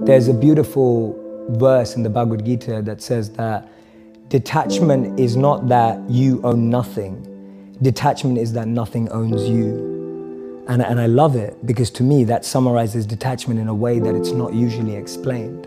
There's a beautiful verse in the Bhagavad Gita that says that detachment is not that you own nothing, detachment is that nothing owns you. And, and I love it because to me that summarizes detachment in a way that it's not usually explained.